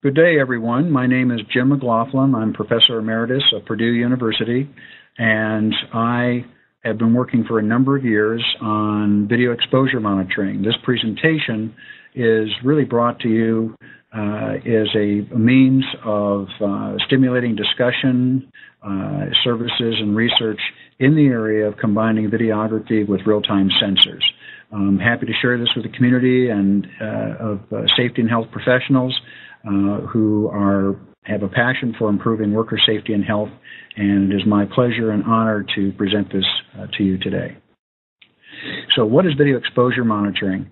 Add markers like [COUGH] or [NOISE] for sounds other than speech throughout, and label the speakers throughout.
Speaker 1: Good day, everyone. My name is Jim McGlothlin. I'm Professor Emeritus of Purdue University, and I have been working for a number of years on video exposure monitoring. This presentation is really brought to you uh, as a means of uh, stimulating discussion, uh, services, and research in the area of combining videography with real-time sensors. I'm happy to share this with the community and uh, of uh, safety and health professionals uh, who are have a passion for improving worker safety and health, and it is my pleasure and honor to present this uh, to you today. So, what is video exposure monitoring?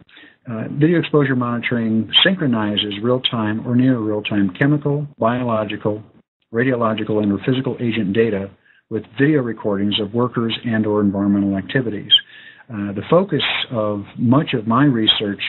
Speaker 1: Uh, video exposure monitoring synchronizes real-time or near real-time chemical, biological, radiological, and or physical agent data with video recordings of workers and or environmental activities. Uh, the focus of much of my research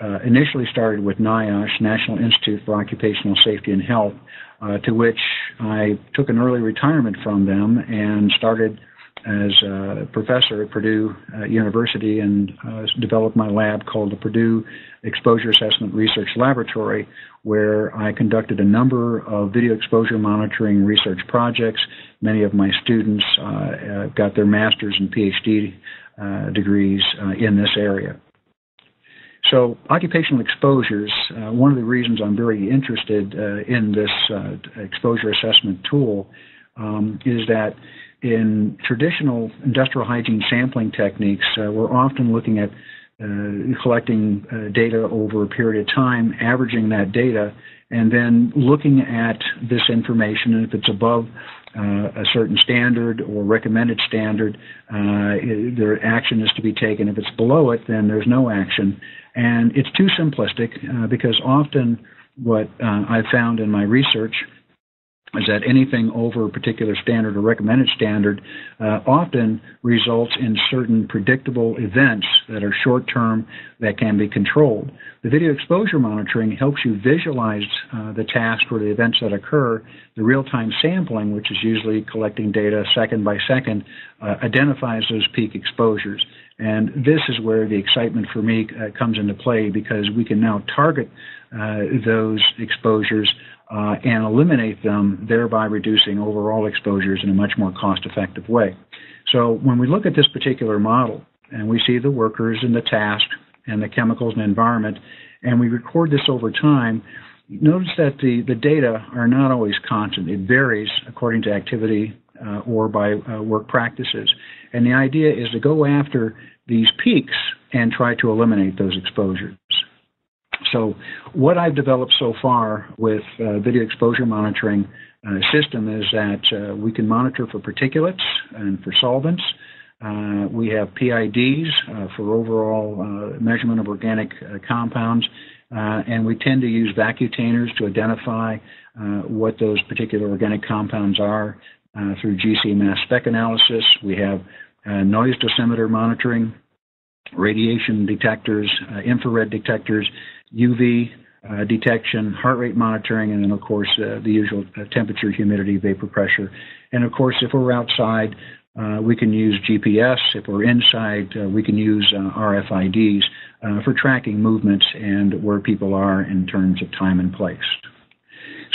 Speaker 1: uh, initially started with NIOSH, National Institute for Occupational Safety and Health, uh, to which I took an early retirement from them and started as a professor at Purdue uh, University and uh, developed my lab called the Purdue Exposure Assessment Research Laboratory, where I conducted a number of video exposure monitoring research projects. Many of my students uh, got their master's and PhD uh, degrees uh, in this area. So, occupational exposures, uh, one of the reasons I'm very interested uh, in this uh, exposure assessment tool um, is that in traditional industrial hygiene sampling techniques, uh, we're often looking at uh, collecting uh, data over a period of time, averaging that data, and then looking at this information, and if it's above a certain standard or recommended standard, uh, their action is to be taken. If it's below it, then there's no action. And it's too simplistic uh, because often what uh, I've found in my research is that anything over a particular standard or recommended standard uh, often results in certain predictable events that are short term that can be controlled. The video exposure monitoring helps you visualize uh, the task or the events that occur. The real time sampling, which is usually collecting data second by second, uh, identifies those peak exposures. And this is where the excitement for me uh, comes into play because we can now target uh, those exposures uh, and eliminate them, thereby reducing overall exposures in a much more cost effective way. So when we look at this particular model and we see the workers and the task and the chemicals and environment, and we record this over time, notice that the, the data are not always constant. It varies according to activity uh, or by uh, work practices. And the idea is to go after these peaks and try to eliminate those exposures. So, what I've developed so far with uh, video exposure monitoring uh, system is that uh, we can monitor for particulates and for solvents. Uh, we have PIDs uh, for overall uh, measurement of organic compounds, and we tend to use vacutainers to identify what those particular organic compounds are through GC mass spec analysis. We have noise dosimeter monitoring, radiation detectors, infrared detectors, UV uh, detection, heart rate monitoring, and then, of course, uh, the usual uh, temperature, humidity, vapor pressure. And of course, if we're outside, uh, we can use GPS. If we're inside, uh, we can use uh, RFIDs for tracking movements and where people are in terms of time and place.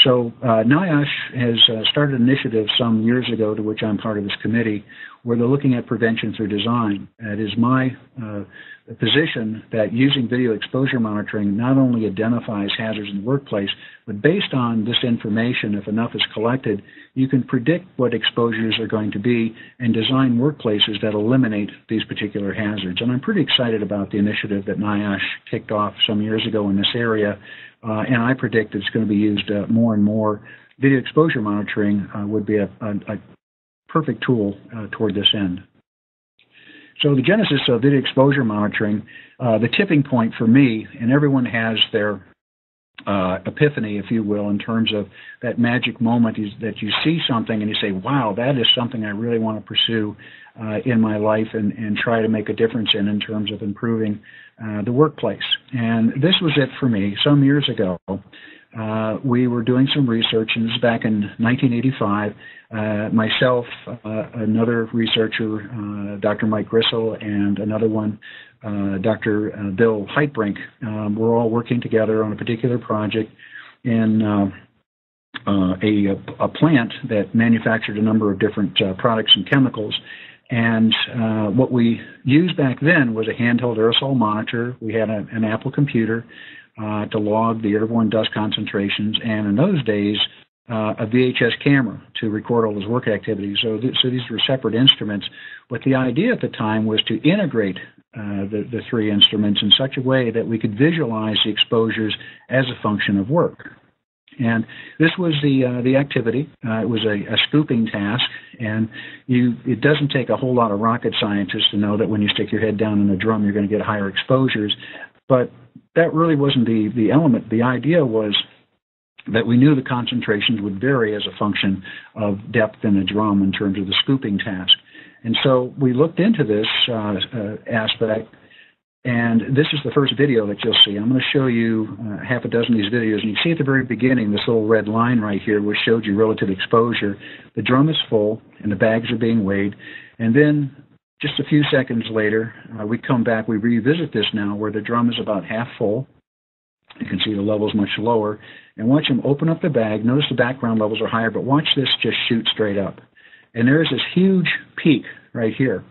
Speaker 1: So uh, NIOSH has uh, started an initiative some years ago to which I'm part of this committee where they're looking at prevention through design. It is my uh, position that using video exposure monitoring not only identifies hazards in the workplace, but based on this information, if enough is collected, you can predict what exposures are going to be and design workplaces that eliminate these particular hazards. And I'm pretty excited about the initiative that NIOSH kicked off some years ago in this area, uh, and I predict it's going to be used uh, more and more. Video exposure monitoring uh, would be a, a, a perfect tool uh, toward this end. So the genesis of video exposure monitoring, uh, the tipping point for me, and everyone has their uh, epiphany, if you will, in terms of that magic moment is that you see something and you say, wow, that is something I really want to pursue uh, in my life and, and try to make a difference in in terms of improving uh, the workplace. And this was it for me some years ago uh, we were doing some research, and this is back in 1985. Uh, myself, uh, another researcher, uh, Dr. Mike Gressel, and another one, uh, Dr. Uh, Bill Heitbrink, um, were all working together on a particular project. in a, a, plant that manufactured a number of different products and chemicals. And uh, what we used back then was a handheld aerosol monitor. We had a, an Apple computer uh, to log the airborne dust concentrations, and in those days, uh, a VHS camera to record all his work activities. So, th- so these were separate instruments. But the idea at the time was to integrate uh, the, the three instruments in such a way that we could visualize the exposures as a function of work. And this was the uh, the activity. Uh, it was a, a, scooping task, and you it doesn't take a whole lot of rocket scientists to know that when you stick your head down in a drum, you're going to get higher exposures. But that really wasn't the the element. The idea was that we knew the concentrations would vary as a function of depth in a drum in terms of the scooping task. And so we looked into this uh, uh, aspect, and this is the first video that you'll see. I'm going to show you uh, half a dozen of these videos, and you see at the very beginning this little red line right here, which showed you relative exposure. The drum is full, and the bags are being weighed, and then just a few seconds later, uh, we come back, we revisit this now, where the drum is about half full, you can see the levels much lower. And watch them open up the bag. Notice the background levels are higher, but watch this just shoot straight up. And there is this huge peak right here.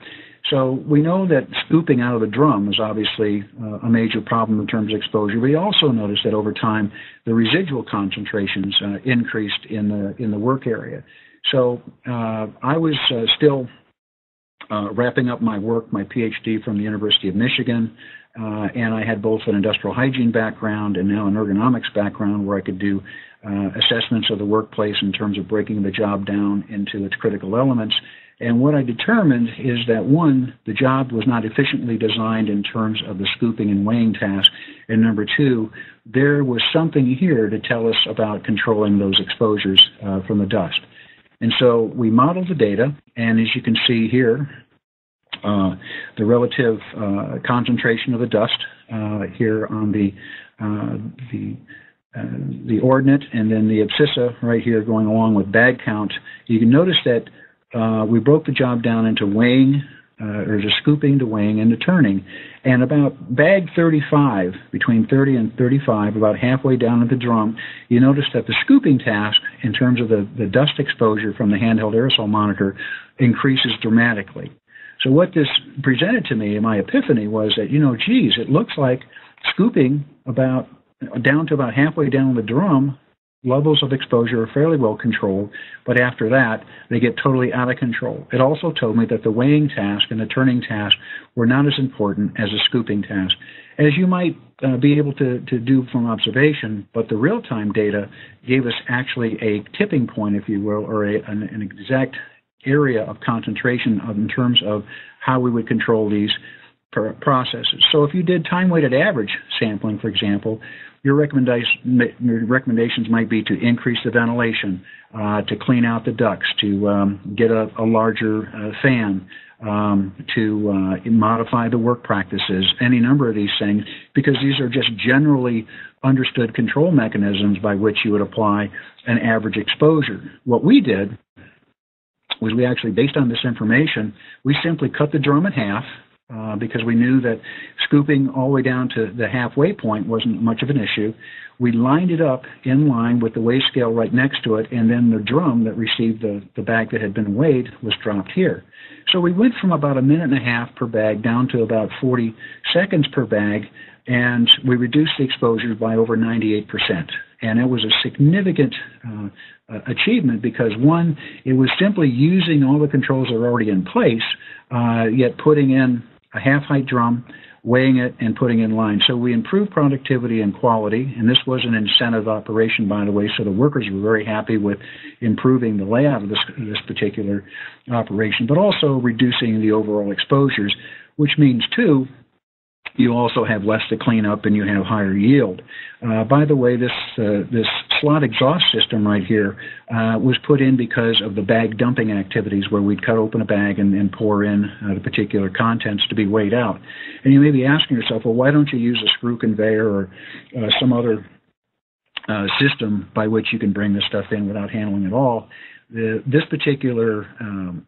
Speaker 1: So we know that scooping out of the drum is obviously uh, a major problem in terms of exposure. We also notice that over time the residual concentrations uh, increased in the in the work area. So uh, I was uh, still uh, wrapping up my work, my PhD from the University of Michigan. Uh, and I had both an industrial hygiene background and now an ergonomics background where I could do uh, assessments of the workplace in terms of breaking the job down into its critical elements. And what I determined is that one, the job was not efficiently designed in terms of the scooping and weighing task. And number two, there was something here to tell us about controlling those exposures uh, from the dust. And so we model the data, and as you can see here, uh, the relative uh, concentration of the dust uh, here on the uh, the uh, the ordinate and then the abscissa right here going along with bag count. You can notice that we broke the job down into weighing, Uh, or a scooping to weighing and to turning. And about bag 35, between 30 and 35, about halfway down at the drum, you notice that the scooping task, in terms of the, the dust exposure from the handheld aerosol monitor, increases dramatically. So what this presented to me in my epiphany was that, you know, geez, it looks like scooping about down to about halfway down the drum, levels of exposure are fairly well controlled, but after that, they get totally out of control. It also told me that the weighing task and the turning task were not as important as a scooping task, as you might uh, be able to, to do from observation, but the real time data gave us actually a tipping point, if you will, or a, an, an exact area of concentration of, in terms of how we would control these processes. So if you did time weighted average sampling, for example, your, your recommendations might be to increase the ventilation, uh, to clean out the ducts, to um, get a, a larger uh, fan, um, to uh, modify the work practices, any number of these things, because these are just generally understood control mechanisms by which you would apply an average exposure. What we did was we actually, based on this information, we simply cut the drum in half uh, because we knew that scooping all the way down to the halfway point wasn't much of an issue. We lined it up in line with the weigh scale right next to it, and then the drum that received the, the bag that had been weighed was dropped here. So we went from about a minute and a half per bag down to about 40 seconds per bag, and we reduced the exposure by over 98%. And it was a significant uh, achievement because one, it was simply using all the controls that are already in place, uh, yet putting in a half height drum, weighing it, and putting in line. So we improved productivity and quality, and this was an incentive operation, by the way. So the workers were very happy with improving the layout of this this particular operation, but also reducing the overall exposures, which means too you also have less to clean up and you have higher yield. Uh, by the way, this uh, this slot exhaust system right here uh, was put in because of the bag dumping activities where we'd cut open a bag and, and pour in uh, the particular contents to be weighed out. And you may be asking yourself, well, why don't you use a screw conveyor or uh, some other uh, system by which you can bring this stuff in without handling it all? The, this particular um,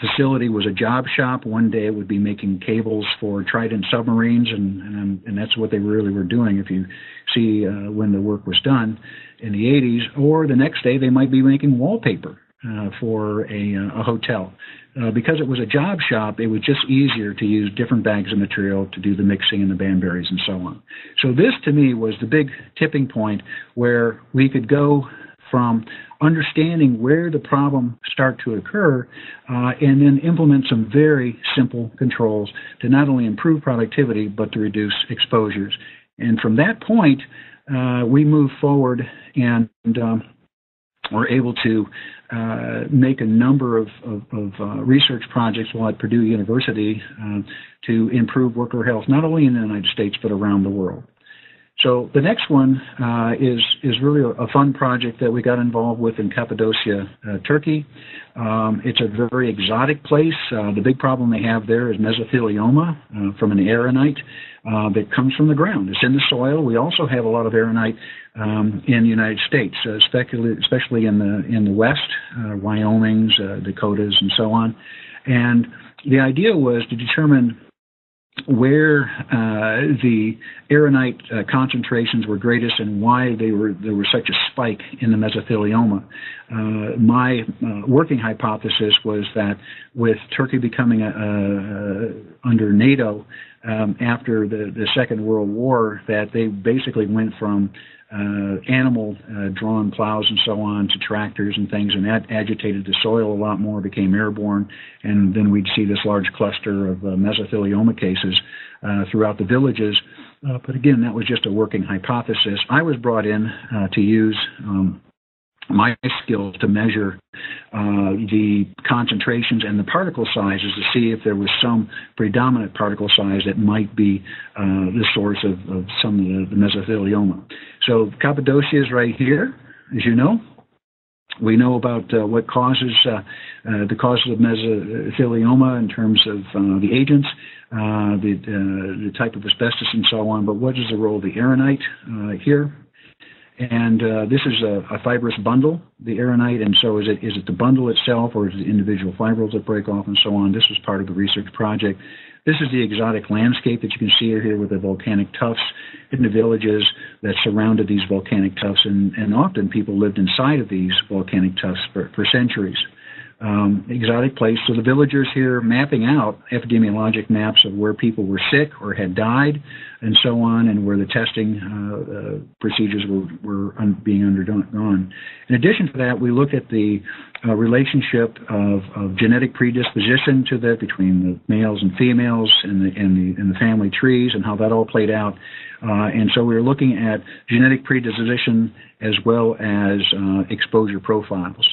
Speaker 1: facility was a job shop. One day it would be making cables for Trident submarines, and and, and that's what they really were doing. If you see uh, when the work was done in the 80s, or the next day they might be making wallpaper uh, for a, uh, a hotel. Uh, because it was a job shop, it was just easier to use different bags of material to do the mixing and the Banburys and so on. So this to me was the big tipping point where we could go from understanding where the problem start to occur uh, and then implement some very simple controls to not only improve productivity but to reduce exposures. And from that point, uh, we move forward and um, we're able to uh, make a number of, of, of uh, research projects while at Purdue University uh, to improve worker health, not only in the United States but around the world. So the next one uh, is is really a, a, fun project that we got involved with in Cappadocia, uh, Turkey. Um, it's a very exotic place. Uh, the big problem they have there is mesothelioma uh, from an erionite uh, that comes from the ground. It's in the soil. We also have a lot of erionite um, in the United States, uh, especially in the in the West, Wyoming's, Dakotas, and so on. And the idea was to determine where uh, the erionite uh, concentrations were greatest and why they were there was such a spike in the mesothelioma. Uh, my uh, working hypothesis was that with Turkey becoming a, a, under NATO um, after the, the Second World War, that they basically went from uh, animal uh, drawn plows and so on to tractors and things, and that agitated the soil a lot more, became airborne, and then we'd see this large cluster of uh, mesothelioma cases uh, throughout the villages. Uh, but again, that was just a working hypothesis. I was brought in uh, to use um, my skills to measure uh, the concentrations and the particle sizes to see if there was some predominant particle size that might be uh, the source of, of some of the, the, mesothelioma. So Cappadocia is right here, as you know. We know about uh, what causes uh, uh, the causes of mesothelioma in terms of uh, the agents, the, the type of asbestos, and so on. But what is the role of the erionite here? And uh, this is a, a, fibrous bundle, the erionite, and so is it, is it the bundle itself or is it individual fibrils that break off and so on? This was part of the research project. This is the exotic landscape that you can see here with the volcanic tuffs in the villages that surrounded these volcanic tuffs, and, and often people lived inside of these volcanic tuffs for, for centuries um, exotic place. So the villagers here mapping out epidemiologic maps of where people were sick or had died, and so on, and where the testing uh, uh, procedures were, were un- being undergone. In addition to that, we looked at the uh, relationship of, of, genetic predisposition to that between the males and females and the, the, the family trees and how that all played out. Uh, and so we were looking at genetic predisposition as well as uh, exposure profiles.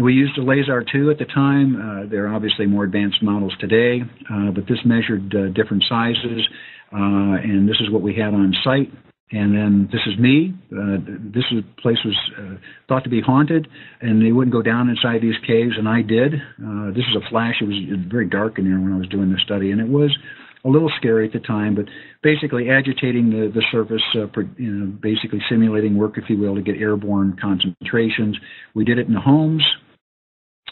Speaker 1: We used a LASAIR 2 at the time. Uh, there are obviously more advanced models today, uh, but this measured uh, different sizes, uh, and this is what we had on site. And then this is me. Uh, this is, place was uh, thought to be haunted, and they wouldn't go down inside these caves, and I did. this is a flash. It was very dark in there when I was doing the study, and it was a little scary at the time, but basically agitating the, the surface, uh, you know, basically simulating work, if you will, to get airborne concentrations. We did it in the homes.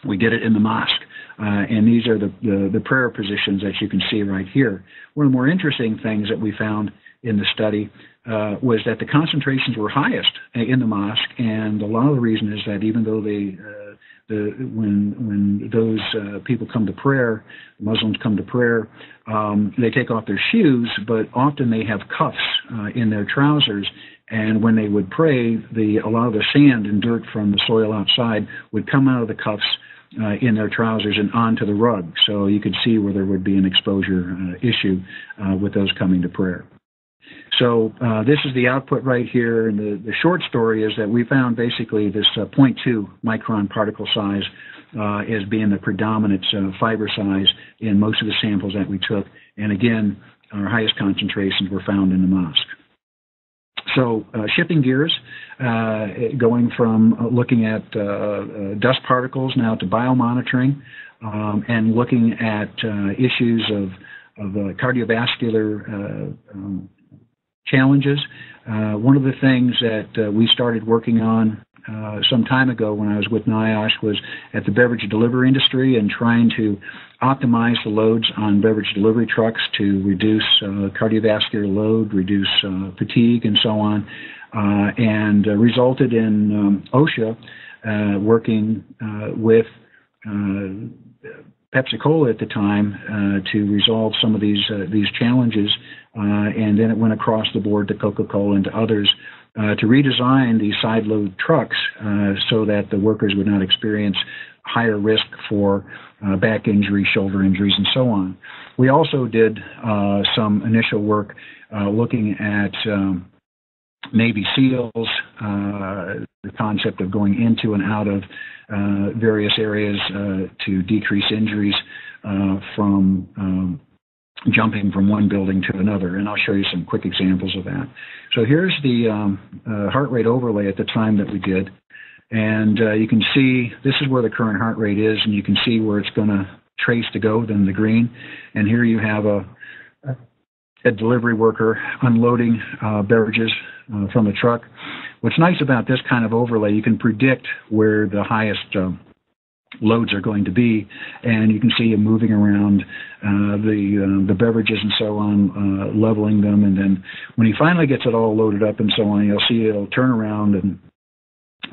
Speaker 1: We did it in the mosque. Uh, and these are the, the, the, prayer positions that you can see right here. One of the more interesting things that we found in the study uh, was that the concentrations were highest in the mosque, and a lot of the reason is that even though they uh, the, when when those uh, people come to prayer, Muslims come to prayer, um, they take off their shoes, but often they have cuffs uh, in their trousers. And when they would pray, the a lot of the sand and dirt from the soil outside would come out of the cuffs uh, in their trousers and onto the rug. So you could see where there would be an exposure uh, issue uh, with those coming to prayer. So uh, this is the output right here. And the, the short story is that we found basically this uh, 0.2 micron particle size uh, as being the predominant fiber size in most of the samples that we took. And again, our highest concentrations were found in the mosque. So uh, shifting gears, uh, going from looking at dust particles now to biomonitoring um, and looking at issues of, of cardiovascular um, challenges. Uh, one of the things that uh, we started working on uh, some time ago when I was with NIOSH was at the beverage delivery industry and trying to optimize the loads on beverage delivery trucks to reduce uh, cardiovascular load, reduce uh, fatigue, and so on, uh, and uh, resulted in um, OSHA working with Pepsi Cola at the time uh, to resolve some of these uh, these challenges, uh, and then it went across the board to Coca Cola and to others uh, to redesign these side load trucks uh, so that the workers would not experience higher risk for uh, back injury, shoulder injuries, and so on. We also did some initial work looking at um, Navy SEALs, uh, the concept of going into and out of uh, various areas uh, to decrease injuries uh, from um, jumping from one building to another. And I'll show you some quick examples of that. So here's the um, uh, heart rate overlay at the time that we did. And uh, you can see this is where the current heart rate is, and you can see where it's going to trace to go, then the green. And here you have a, a delivery worker unloading uh, beverages uh, from the truck. What's nice about this kind of overlay, you can predict where the highest uh, loads are going to be, and you can see him moving around uh, the uh, the beverages and so on, uh, leveling them, and then when he finally gets it all loaded up and so on, you'll see it'll turn around and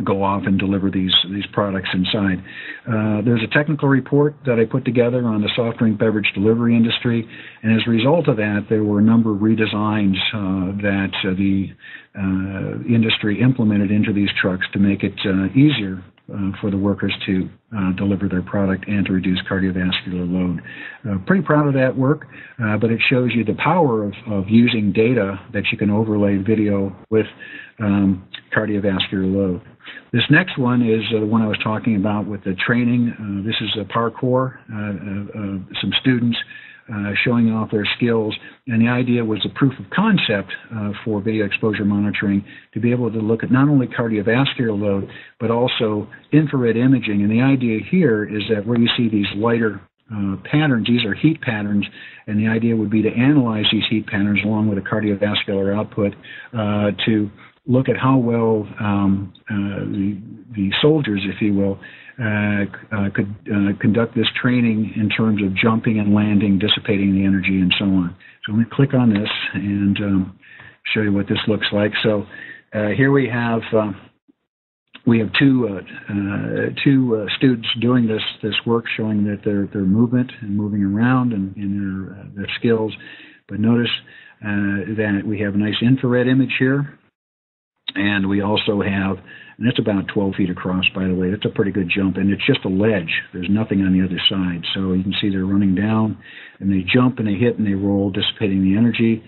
Speaker 1: go off and deliver these these products inside. Uh, there's a technical report that I put together on the soft drink beverage delivery industry, and as a result of that, there were a number of redesigns uh, that uh, the uh, industry implemented into these trucks to make it uh, easier uh, for the workers to uh, deliver their product and to reduce cardiovascular load. Uh, pretty proud of that work, uh, but it shows you the power of, of using data that you can overlay video with um, cardiovascular load. This next one is uh, the one I was talking about with the training. Uh, this is a parkour, some students uh, showing off their skills. And the idea was a proof of concept uh, for video exposure monitoring to be able to look at not only cardiovascular load, but also infrared imaging. And the idea here is that where you see these lighter uh, patterns, these are heat patterns, and the idea would be to analyze these heat patterns along with a cardiovascular output uh, to look at how well um, uh, the, the soldiers, if you will, could uh, conduct this training in terms of jumping and landing, dissipating the energy, and so on. So let me click on this and um, show you what this looks like. So here we have we have two uh, uh, two uh, students doing this this work, showing that their their movement and moving around and, and their their skills. But notice that we have a nice infrared image here, and we also have and it's about 12 feet across, by the way. That's a pretty good jump, and it's just a ledge. There's nothing on the other side. So you can see they're running down, and they jump and they hit and they roll, dissipating the energy,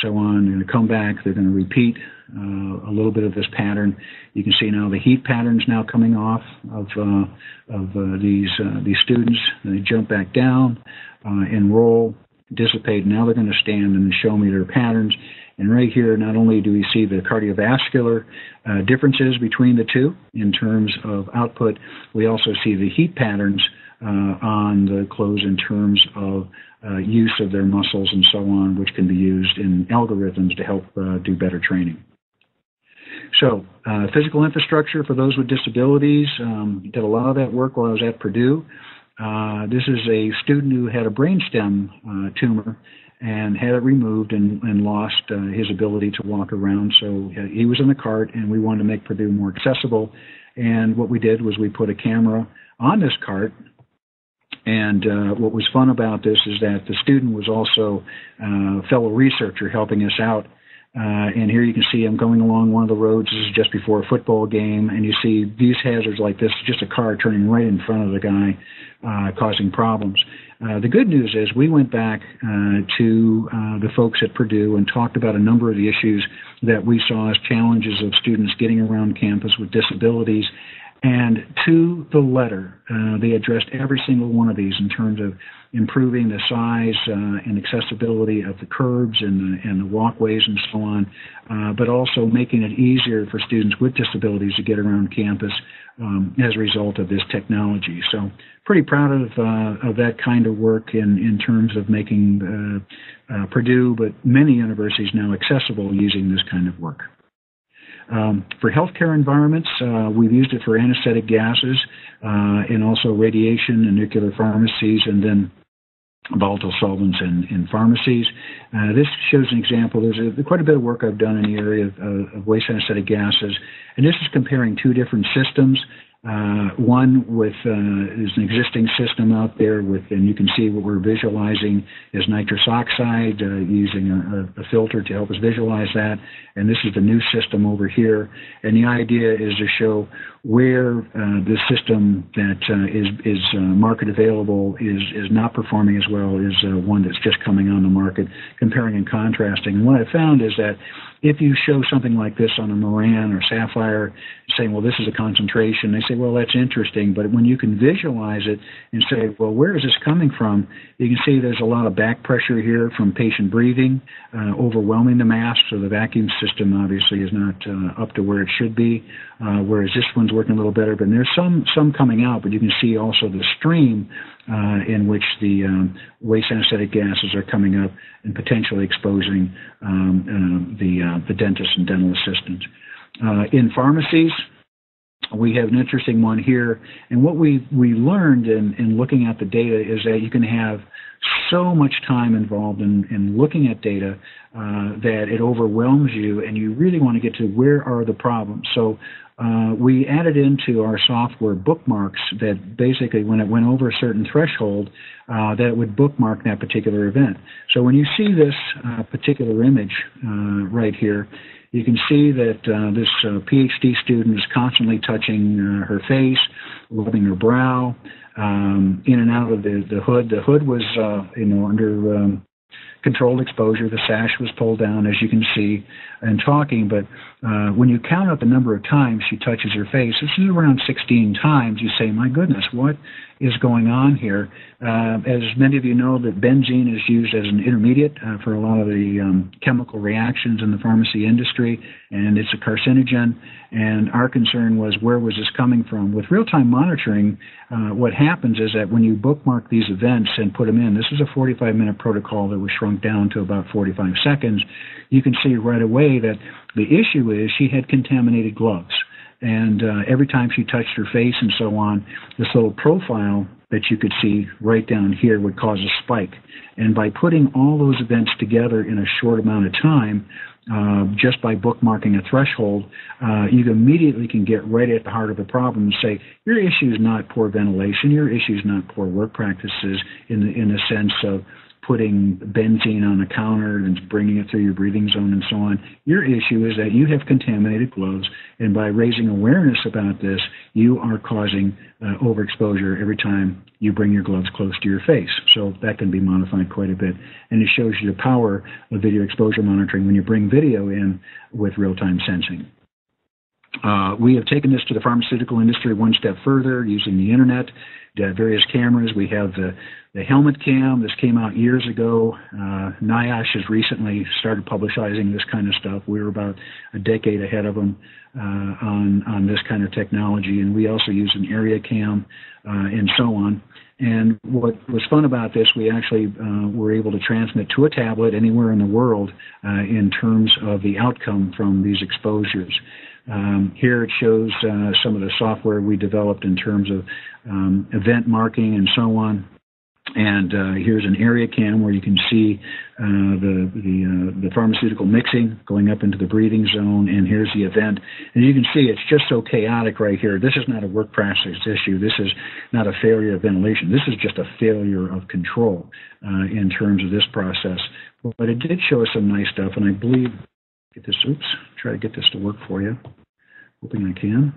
Speaker 1: so on. They're going to come back. They're going to repeat uh, a little bit of this pattern. You can see now the heat patterns now coming off of uh, of uh, these uh, these students. And they jump back down uh, and roll, dissipate. Now they're going to stand and show me their patterns. And right here, not only do we see the cardiovascular uh, differences between the two in terms of output, we also see the heat patterns uh, on the clothes in terms of uh, use of their muscles and so on, which can be used in algorithms to help uh, do better training. So, uh, physical infrastructure for those with disabilities, um, did a lot of that work while I was at Purdue. Uh, this is a student who had a brainstem uh, tumor and had it removed and, and lost uh, his ability to walk around. So he was in the cart, and we wanted to make Purdue more accessible. And what we did was we put a camera on this cart. And uh, what was fun about this is that the student was also a uh, fellow researcher helping us out uh, and here you can see I'm going along one of the roads. This is just before a football game, and you see these hazards like this, just a car turning right in front of the guy, uh, causing problems. Uh, the good news is we went back uh, to uh, the folks at Purdue and talked about a number of the issues that we saw as challenges of students getting around campus with disabilities. And to the letter, uh, they addressed every single one of these in terms of improving the size uh, and accessibility of the curbs and the, and the walkways and so on, uh, but also making it easier for students with disabilities to get around campus um, as a result of this technology. So, pretty proud of uh, of that kind of work in in terms of making uh, uh, Purdue, but many universities now accessible using this kind of work. Um, for healthcare environments, uh, we've used it for anesthetic gases uh, and also radiation and nuclear pharmacies, and then volatile solvents in, in pharmacies. Uh, this shows an example. There's a, quite a bit of work I've done in the area of, of waste anesthetic gases, and this is comparing two different systems. Uh, one with uh, is an existing system out there with, and you can see what we're visualizing is nitrous oxide uh, using a, a, filter to help us visualize that. And this is the new system over here. And the idea is to show where uh, the system that uh, is is uh, market available is is not performing as well as one that's just coming on the market, comparing and contrasting. And what I found is that if you show something like this on a Moran or Sapphire, saying, well, this is a concentration, they say, well, that's interesting. But when you can visualize it and say, well, where is this coming from? You can see there's a lot of back pressure here from patient breathing, uh, overwhelming the mask. So the vacuum system obviously is not uh, up to where it should be, uh, whereas this one's working a little better. But there's some, some coming out, but you can see also the stream uh, in which the um, waste anesthetic gases are coming up and potentially exposing um, uh, the, uh, the dentist and dental assistant. Uh, in pharmacies, we have an interesting one here. And what we, we learned in, in looking at the data is that you can have so much time involved in, in looking at data uh, that it overwhelms you and you really want to get to where are the problems. So uh, we added into our software bookmarks that basically when it went over a certain threshold, uh, that it would bookmark that particular event. So when you see this uh, particular image uh, right here, you can see that uh, this uh, PhD student is constantly touching her face, rubbing her brow, um, in and out of the, the hood. The hood was, you know, under um, controlled exposure. The sash was pulled down, as you can see, and talking. But uh, when you count out the number of times she touches her face, this is around 16 times. You say, "My goodness, what is going on here?" Uh, as many of you know, that benzene is used as an intermediate uh, for a lot of the um, chemical reactions in the pharmacy industry, and it's a carcinogen. And our concern was, where was this coming from? With real-time monitoring, uh, what happens is that when you bookmark these events and put them in, this is a 45-minute protocol that was shrunk down to about 45 seconds. You can see right away that the issue is she had contaminated gloves. And uh, every time she touched her face and so on, this little profile that you could see right down here would cause a spike. And by putting all those events together in a short amount of time, uh, just by bookmarking a threshold, uh, you immediately can get right at the heart of the problem and say, your issue is not poor ventilation, your issue is not poor work practices in the, in the sense of putting benzene on a counter and bringing it through your breathing zone and so on. Your issue is that you have contaminated gloves, and by raising awareness about this, you are causing uh, overexposure every time you bring your gloves close to your face. So that can be modified quite a bit. And it shows you the power of video exposure monitoring when you bring video in with real time sensing. Uh, we have taken this to the pharmaceutical industry one step further using the internet, various cameras. We have the the helmet cam. This came out years ago. Uh, NIOSH has recently started publicizing this kind of stuff. We were about a decade ahead of them uh, on on this kind of technology, and we also use an area cam uh, and so on. And what was fun about this, we actually uh, were able to transmit to a tablet anywhere in the world uh, in terms of the outcome from these exposures. Um, here it shows uh, some of the software we developed in terms of um, event marking and so on. And uh, here's an area cam where you can see uh, the the, uh, the, pharmaceutical mixing going up into the breathing zone, and here's the event. And you can see it's just so chaotic right here. This is not a work practice issue. This is not a failure of ventilation. This is just a failure of control uh, in terms of this process. But it did show us some nice stuff, and I believe get this. Oops, try to get this to work for you. Hoping I can.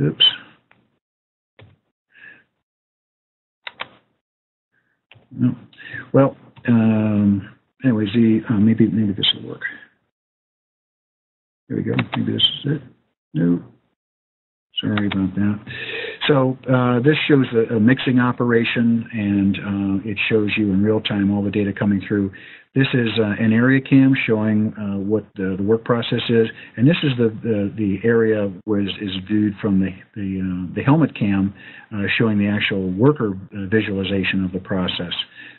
Speaker 1: Oops. No. Well, um, anyways, the uh, maybe maybe this will work. There we go. Maybe this is it. No. Sorry about that. So uh, this shows a, a, mixing operation, and uh, it shows you in real time all the data coming through. This is uh, an area cam showing uh, what the, the, work process is, and this is the the, the area was is viewed from the the, uh, the helmet cam, uh, showing the actual worker uh, visualization of the process.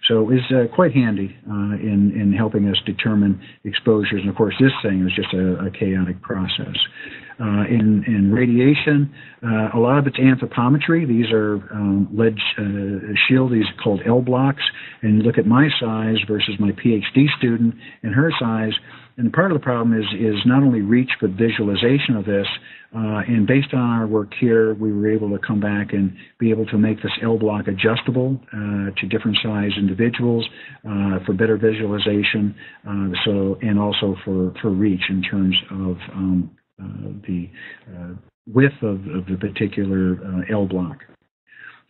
Speaker 1: So it's uh, quite handy in in helping us determine exposures. And of course, this thing is just a, a chaotic process. Uh, in, in radiation, uh, a lot of it's anthropometry. These are um, lead uh, shield, these are called L blocks. And look at my size versus my PhD student and her size. And part of the problem is is not only reach but visualization of this. Uh, and based on our work here, we were able to come back and be able to make this L block adjustable uh, to different size individuals uh, for better visualization. so and also for for reach in terms of um, uh, the uh, width of, of, the particular uh, L block.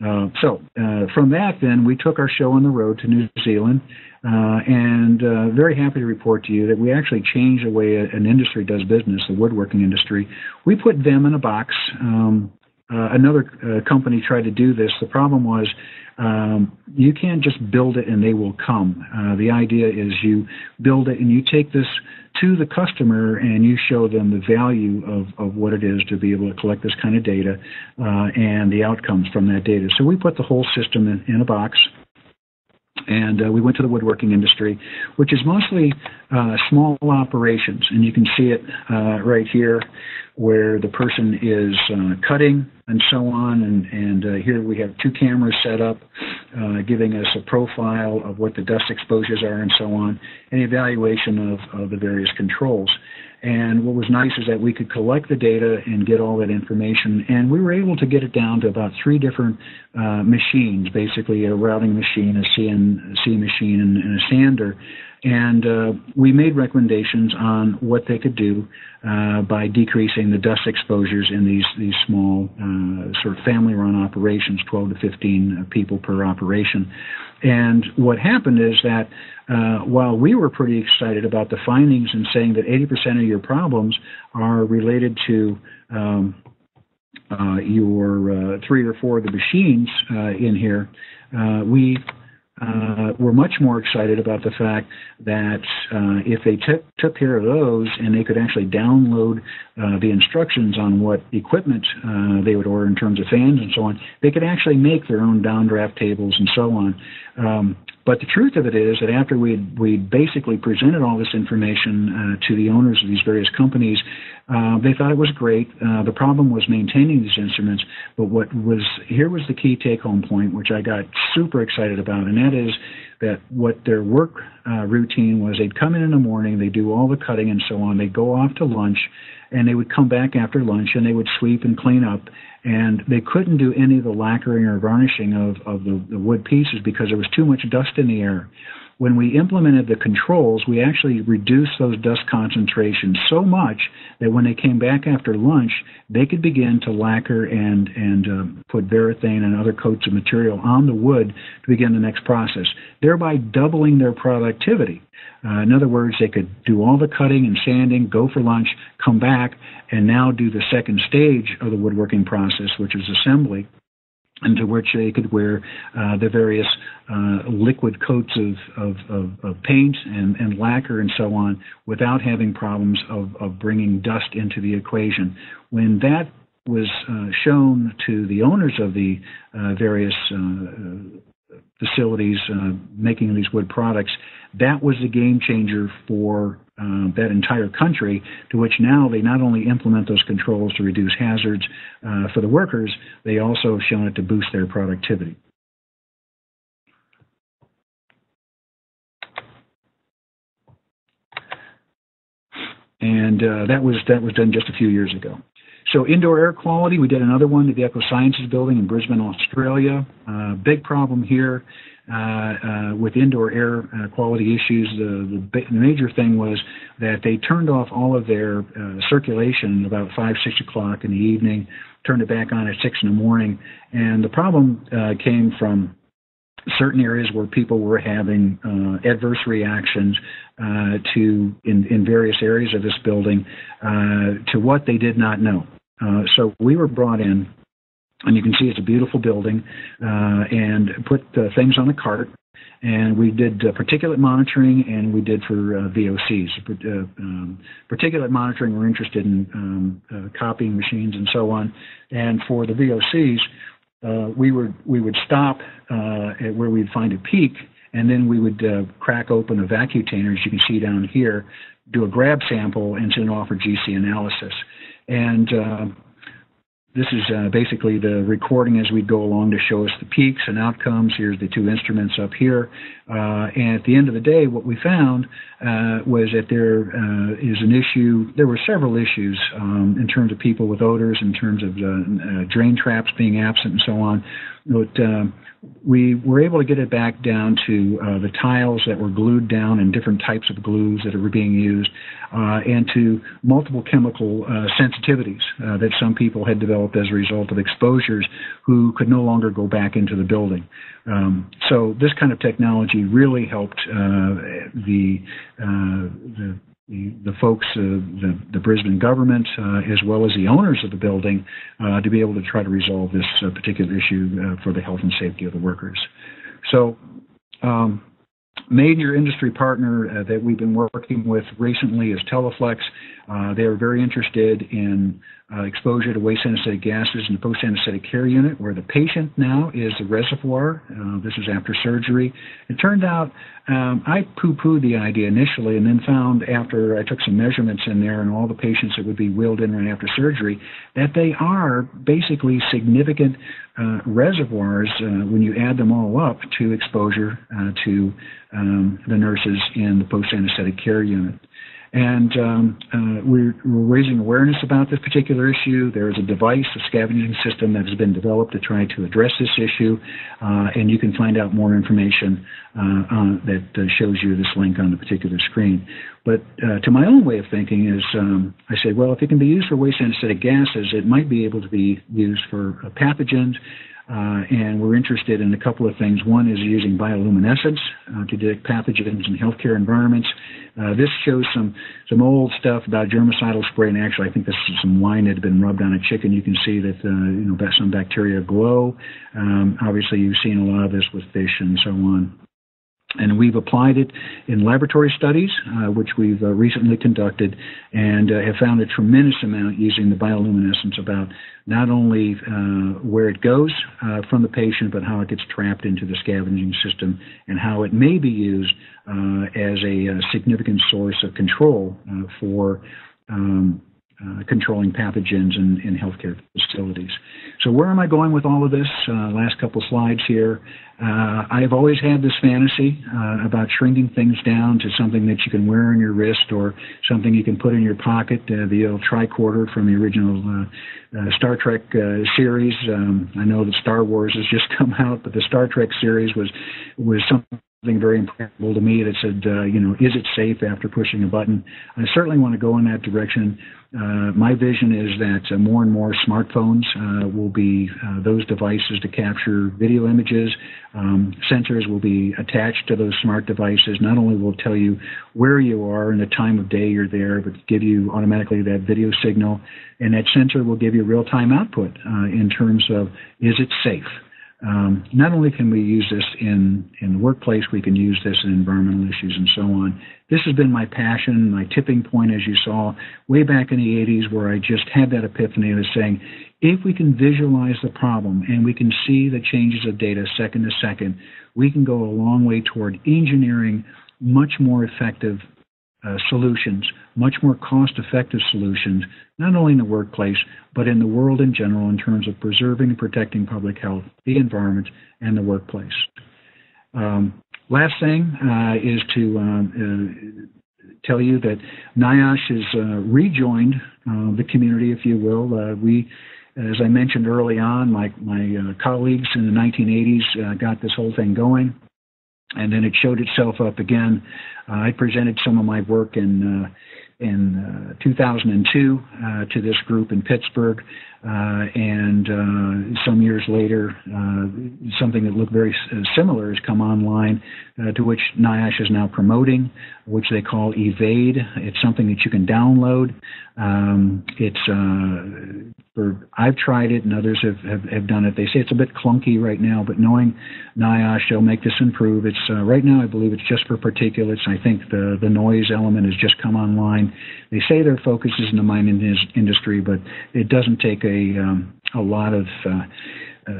Speaker 1: Uh, so uh, from that, then we took our show on the road to New Zealand, uh, and very happy to report to you that we actually changed the way an industry does business, the woodworking industry. We put them in a box. Um, another company tried to do this. The problem was um, you can't just build it and they will come. Uh, the idea is you build it and you take this to the customer and you show them the value of, of what it is to be able to collect this kind of data uh, and the outcomes from that data. So we put the whole system in, in a box and uh, we went to the woodworking industry, which is mostly uh, small operations. And you can see it uh, right here where the person is uh, cutting and so on. And, and uh, here we have two cameras set up, uh, giving us a profile of what the dust exposures are and so on, and evaluation of, of the various controls. And what was nice is that we could collect the data and get all that information, and we were able to get it down to about three different uh, machines, basically a routing machine, a CNC machine, and, and a sander. And uh, we made recommendations on what they could do uh, by decreasing the dust exposures in these these small uh, sort of family-run operations, 12 to 15 uh, people per operation. And what happened is that uh, while we were pretty excited about the findings and saying that 80% of your problems are related to um, uh, your uh, three or four of the machines uh, in here, we uh, were much more excited about the fact that uh, if they took took care of those and they could actually download uh, the instructions on what equipment uh, they would order in terms of fans and so on, they could actually make their own downdraft tables and so on. Um, but the truth of it is that after we we basically presented all this information uh, to the owners of these various companies, uh, they thought it was great. Uh, the problem was maintaining these instruments. But what was here was the key take-home point, which I got super excited about, and that is that what their work uh, routine was. They'd come in in the morning, they do all the cutting and so on. They'd go off to lunch, and they would come back after lunch and they would sweep and clean up and they couldn't do any of the lacquering or varnishing of, of the, the wood pieces because there was too much dust in the air. When we implemented the controls, we actually reduced those dust concentrations so much that when they came back after lunch, they could begin to lacquer and, and uh, put varathane and other coats of material on the wood to begin the next process, thereby doubling their productivity. Uh, in other words, they could do all the cutting and sanding, go for lunch, come back, and now do the second stage of the woodworking process, which is assembly into which they could wear uh, the various uh, liquid coats of, of, of, of paint and, and, lacquer and so on without having problems of, of bringing dust into the equation. When that was uh, shown to the owners of the uh, various uh, facilities uh, making these wood products, that was the game changer for uh, that entire country, to which now they not only implement those controls to reduce hazards uh, for the workers, they also have shown it to boost their productivity. And uh, that was that was done just a few years ago. So indoor air quality, we did another one at the Eco Sciences Building in Brisbane, Australia. Uh, big problem here uh, uh, with indoor air uh, quality issues. The, the, the, major thing was that they turned off all of their uh, circulation about five, six o'clock in the evening, turned it back on at six in the morning, and the problem uh, came from certain areas where people were having uh, adverse reactions uh, to in, in various areas of this building uh, to what they did not know. Uh, so we were brought in, and you can see it's a beautiful building, uh, and put things on a cart and we did uh, particulate monitoring and we did for uh, VOCs. Uh, um, particulate monitoring, we're interested in um, uh, copying machines and so on. And for the VOCs, uh, we would we would stop uh, at where we'd find a peak, and then we would crack open a vacutainer, as you can see down here, do a grab sample, and send off for GC analysis. And this is uh, basically the recording as we go along to show us the peaks and outcomes. Here's the two instruments up here. Uh, and at the end of the day, what we found uh, was that there uh, is an issue. There were several issues um, in terms of people with odors, in terms of uh, drain traps being absent, and so on. But um, we were able to get it back down to uh, the tiles that were glued down and different types of glues that were being used, uh, and to multiple chemical uh, sensitivities uh, that some people had developed as a result of exposures who could no longer go back into the building. Um, so this kind of technology really helped uh, the, uh, the the, folks, uh, the, the Brisbane government, uh, as well as the owners of the building, uh, to be able to try to resolve this uh, particular issue uh, for the health and safety of the workers. So, um, major industry partner uh, that we've been working with recently is Teleflex. They are very interested in uh, exposure to waste anesthetic gases in the post anesthetic care unit, where the patient now is the reservoir. Uh, this is after surgery. It turned out um, I poo pooed the idea initially and then found after I took some measurements in there and all the patients that would be wheeled in right after surgery that they are basically significant uh, reservoirs uh, when you add them all up to exposure uh, to um, the nurses in the post anesthetic care unit. And um, uh, we're, we're, raising awareness about this particular issue. There is a device, a scavenging system that has been developed to try to address this issue, uh, and you can find out more information uh, on, that uh, shows you this link on the particular screen. But uh, to my own way of thinking is, um, I say, well, if it can be used for waste anesthetic gases, it might be able to be used for pathogens uh, and we're interested in a couple of things. One is using bioluminescence uh, to detect pathogens in healthcare environments. Uh, this shows some some old stuff about germicidal spray, and actually, I think this is some wine that had been rubbed on a chicken. You can see that uh, you know some bacteria glow. Um, obviously, you've seen a lot of this with fish and so on. And we've applied it in laboratory studies, uh, which we've uh, recently conducted, and uh, have found a tremendous amount using the bioluminescence about not only uh, where it goes uh, from the patient, but how it gets trapped into the scavenging system and how it may be used uh, as a, a, significant source of control for um, uh, controlling pathogens in, in healthcare facilities. So, where am I going with all of this? Uh, last couple slides here. Uh, I've always had this fantasy uh, about shrinking things down to something that you can wear on your wrist or something you can put in your pocket. Uh, the old tricorder from the original uh, Star Trek series. Um, I know that Star Wars has just [LAUGHS] come out, but the Star Trek series was was something something very impractical to me that said, uh, you know, is it safe after pushing a button? I certainly want to go in that direction. Uh, my vision is that uh, more and more smartphones uh, will be uh, those devices to capture video images. Um, sensors will be attached to those smart devices. Not only will tell you where you are and the time of day you're there, but give you automatically that video signal. And that sensor will give you real time output uh, in terms of is it safe? Um, not only can we use this in, in the workplace, we can use this in environmental issues and so on. This has been my passion, my tipping point, as you saw way back in the 80s, where I just had that epiphany of saying, if we can visualize the problem and we can see the changes of data second to second, we can go a long way toward engineering much more effective uh, solutions, much more cost effective solutions, not only in the workplace, but in the world in general in terms of preserving and protecting public health, the environment, and the workplace. Um, last thing uh, is to um, uh, tell you that NIOSH has uh, rejoined uh, the community, if you will. Uh, we as I mentioned early on, my, my colleagues in the 1980s got this whole thing going and then it showed itself up again. Uh, I presented some of my work in uh, in uh, 2002 uh, to this group in Pittsburgh, uh, and uh, some years later, uh, something that looked very s- similar has come online, uh, to which NIOSH is now promoting, which they call Evade. It's something that you can download. Um, it's uh, for I've tried it, and others have, have, have done it. They say it's a bit clunky right now, but knowing NIOSH, they'll make this improve. It's uh, right now, I believe it's just for particulates. I think the the noise element has just come online. They say their focus is in the mining industry, but it doesn't take a um, a lot of uh, uh,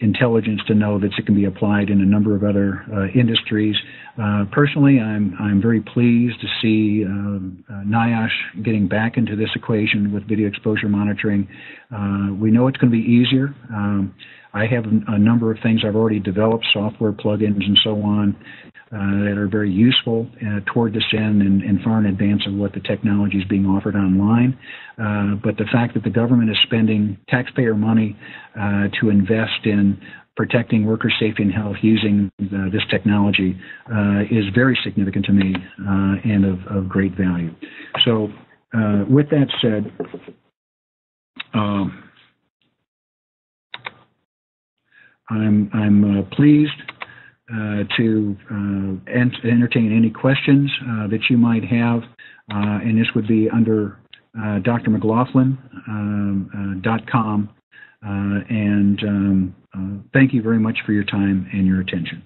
Speaker 1: intelligence to know that it can be applied in a number of other uh, industries. Uh, personally, I'm I'm very pleased to see um, uh, NIOSH getting back into this equation with video exposure monitoring. Uh, we know it's going to be easier. Um, I have a number of things I've already developed, software plugins and so on, uh, that are very useful uh, toward this end and, and, far in advance of what the technology is being offered online. Uh, but the fact that the government is spending taxpayer money uh, to invest in protecting worker safety and health using uh, this technology is very significant to me and of, of, great value. So, with that said, um, I'm, I'm pleased uh, to uh, ent- entertain any questions uh, that you might have, and this would be under drmcglothlin.com. Um, and um, thank you very much for your time and your attention.